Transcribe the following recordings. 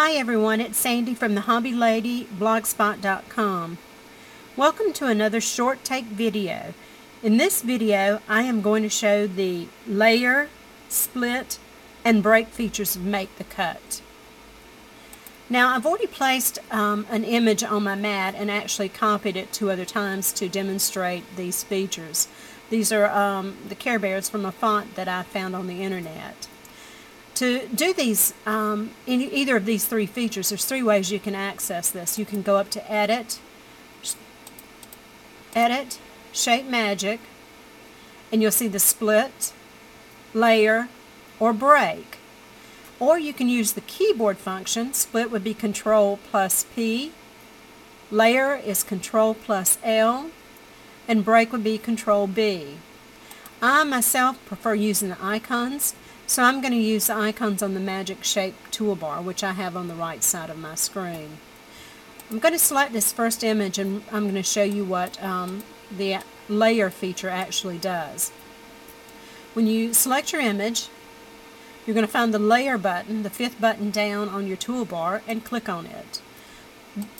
Hi everyone, it's Sandy from the Hobby Lady blogspot.com. Welcome to another short take video. In this video, I am going to show the layer, split, and break features of Make the Cut. Now, I've already placed um, an image on my mat and actually copied it two other times to demonstrate these features. These are um, the Care Bears from a font that I found on the internet. To do these, um, either of these three features, there's three ways you can access this. You can go up to Edit, Edit, Shape Magic, and you'll see the Split, Layer, or Break. Or you can use the keyboard function. Split would be Control plus P, Layer is Control plus L, and Break would be Control B. I myself prefer using the icons so I'm going to use the icons on the Magic Shape toolbar, which I have on the right side of my screen. I'm going to select this first image and I'm going to show you what um, the layer feature actually does. When you select your image, you're going to find the layer button, the fifth button down on your toolbar, and click on it.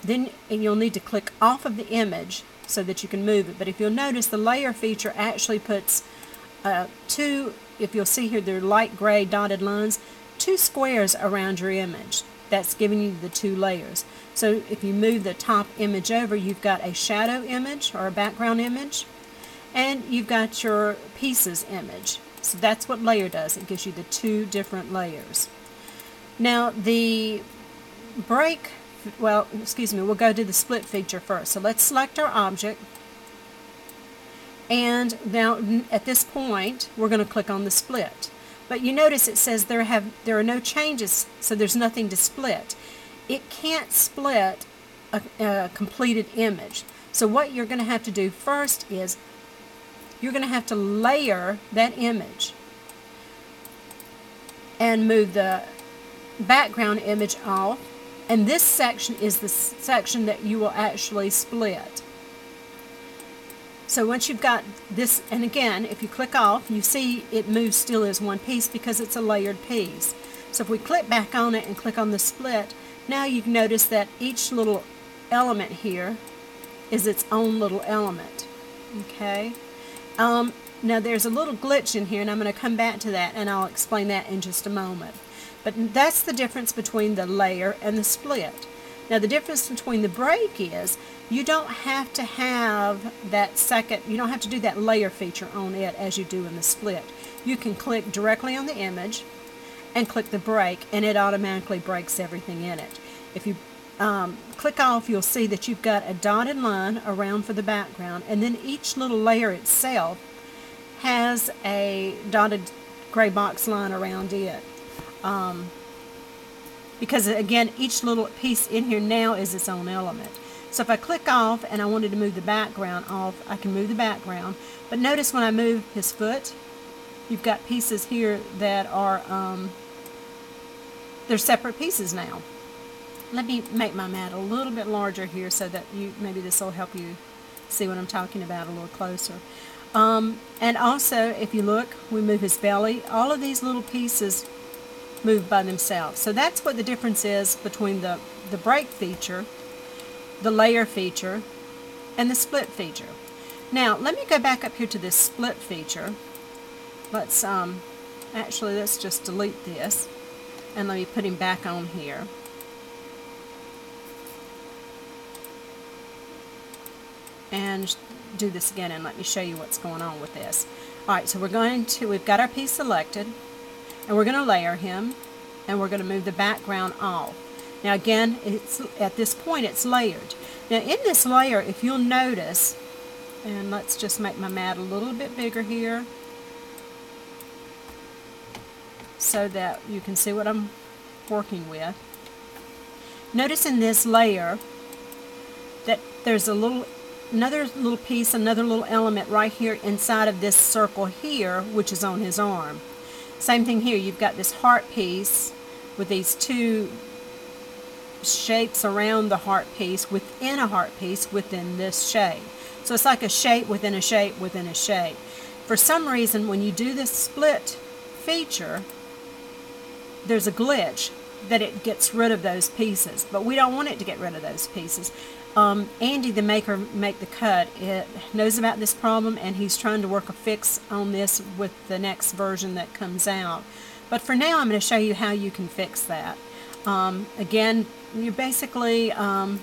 Then you'll need to click off of the image so that you can move it. But if you'll notice, the layer feature actually puts uh, two if you'll see here, they're light gray dotted lines, two squares around your image. That's giving you the two layers. So if you move the top image over, you've got a shadow image or a background image, and you've got your pieces image. So that's what layer does. It gives you the two different layers. Now the break, well, excuse me, we'll go to the split feature first. So let's select our object, and now at this point, we're going to click on the split. But you notice it says there have there are no changes, so there's nothing to split. It can't split a, a completed image. So what you're going to have to do first is you're going to have to layer that image and move the background image off. And this section is the section that you will actually split. So once you've got this, and again, if you click off, you see it moves still as one piece because it's a layered piece. So if we click back on it and click on the split, now you can notice that each little element here is its own little element. Okay? Um, now there's a little glitch in here, and I'm going to come back to that, and I'll explain that in just a moment. But that's the difference between the layer and the split. Now the difference between the break is you don't have to have that second, you don't have to do that layer feature on it as you do in the split. You can click directly on the image and click the break and it automatically breaks everything in it. If you um, click off you'll see that you've got a dotted line around for the background and then each little layer itself has a dotted gray box line around it. Um, because again each little piece in here now is its own element. So if I click off and I wanted to move the background off, I can move the background. But notice when I move his foot, you've got pieces here that are, um, they're separate pieces now. Let me make my mat a little bit larger here so that you maybe this will help you see what I'm talking about a little closer. Um, and also, if you look, we move his belly. All of these little pieces move by themselves. So that's what the difference is between the, the break feature, the layer feature, and the split feature. Now, let me go back up here to this split feature. Let's, um, actually, let's just delete this. And let me put him back on here. And do this again and let me show you what's going on with this. Alright, so we're going to, we've got our piece selected and we're going to layer him and we're going to move the background off. Now again, it's at this point it's layered. Now in this layer, if you'll notice, and let's just make my mat a little bit bigger here so that you can see what I'm working with. Notice in this layer that there's a little another little piece, another little element right here inside of this circle here, which is on his arm. Same thing here, you've got this heart piece with these two shapes around the heart piece within a heart piece within this shape. So it's like a shape within a shape within a shape. For some reason, when you do this split feature, there's a glitch that it gets rid of those pieces, but we don't want it to get rid of those pieces. Um, Andy, the maker, make the cut, it knows about this problem, and he's trying to work a fix on this with the next version that comes out. But for now, I'm going to show you how you can fix that. Um, again, you basically, um,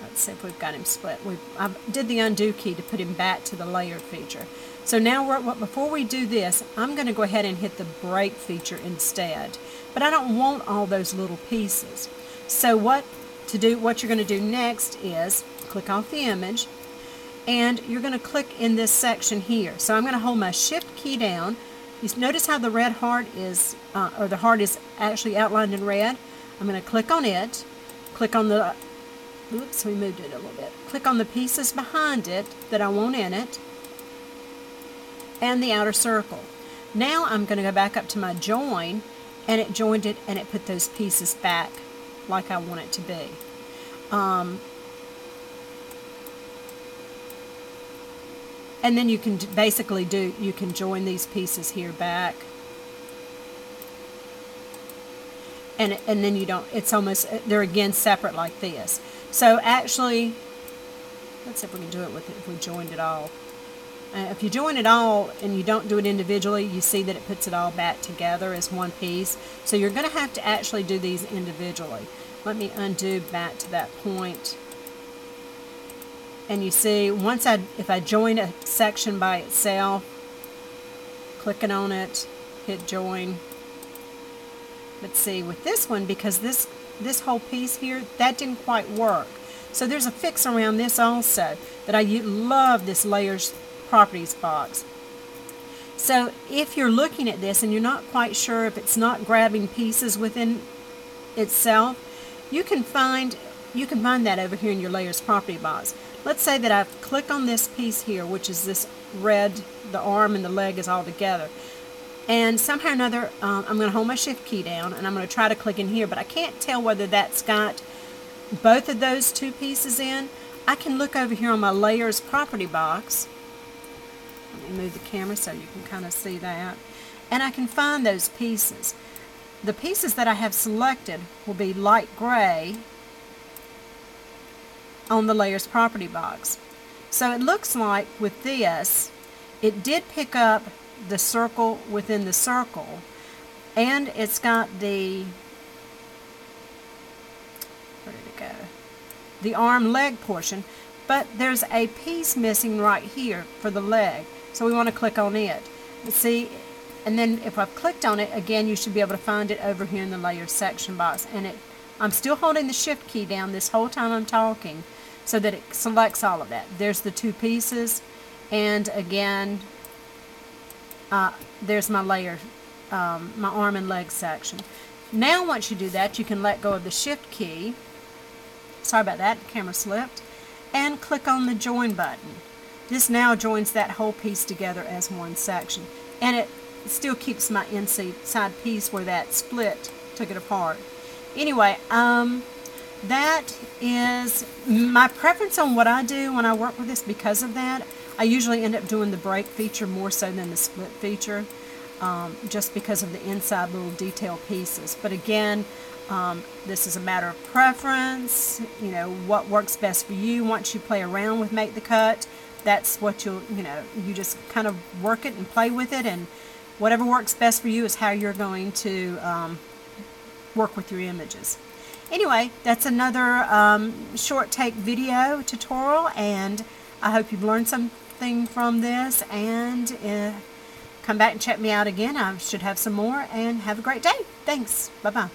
let's see if we've got him split. We I did the undo key to put him back to the layered feature. So now before we do this, I'm going to go ahead and hit the break feature instead. But I don't want all those little pieces. So what to do what you're going to do next is click off the image and you're going to click in this section here. So I'm going to hold my shift key down. You notice how the red heart is, uh, or the heart is actually outlined in red. I'm going to click on it, click on the, oops, we moved it a little bit. Click on the pieces behind it that I want in it, and the outer circle. Now I'm going to go back up to my join, and it joined it, and it put those pieces back like I want it to be. Um, and then you can basically do, you can join these pieces here back. And, and then you don't, it's almost, they're again separate like this. So actually, let's see if we can do it with it, if we joined it all. Uh, if you join it all and you don't do it individually, you see that it puts it all back together as one piece. So you're going to have to actually do these individually. Let me undo back to that point. And you see, once I, if I join a section by itself, clicking on it, hit join. Let's see, with this one, because this, this whole piece here, that didn't quite work. So there's a fix around this also, that I love this layers properties box. So if you're looking at this and you're not quite sure if it's not grabbing pieces within itself, you can find you can find that over here in your layers property box. Let's say that I click on this piece here, which is this red, the arm and the leg is all together. And somehow or another, um, I'm going to hold my shift key down and I'm going to try to click in here, but I can't tell whether that's got both of those two pieces in. I can look over here on my layers property box let me move the camera so you can kind of see that. And I can find those pieces. The pieces that I have selected will be light gray on the layers property box. So it looks like with this, it did pick up the circle within the circle and it's got the where did it go the arm leg portion but there's a piece missing right here for the leg so we want to click on it. See, and then if I've clicked on it, again, you should be able to find it over here in the layers section box. And it, I'm still holding the shift key down this whole time I'm talking so that it selects all of that. There's the two pieces. And again, uh, there's my layer, um, my arm and leg section. Now once you do that, you can let go of the shift key. Sorry about that, the camera slipped. And click on the join button. This now joins that whole piece together as one section. And it still keeps my inside piece where that split took it apart. Anyway, um, that is my preference on what I do when I work with this because of that. I usually end up doing the break feature more so than the split feature um, just because of the inside little detail pieces. But again, um, this is a matter of preference, you know, what works best for you once you play around with Make the Cut that's what you'll, you know, you just kind of work it and play with it and whatever works best for you is how you're going to um, work with your images. Anyway, that's another um, short take video tutorial and I hope you've learned something from this and uh, come back and check me out again. I should have some more and have a great day. Thanks. Bye-bye.